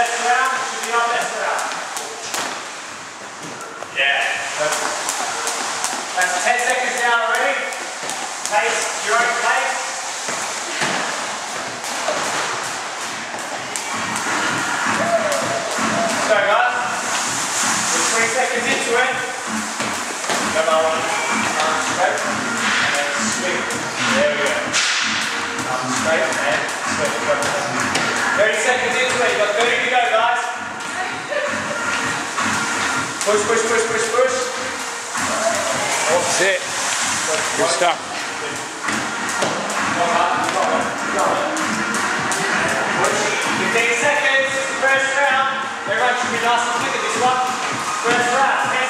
be. Yeah. That's 10 seconds down already. Pace, your own pace. So guys, we're 20 seconds into it. Come on, arm straight, and then. There we go. Arm straight and. Push, push, push, push, push. That's it. Good stuff. Fifteen seconds, first round. Everyone should be nice and quick at this one. First round, 10 seconds. Smile.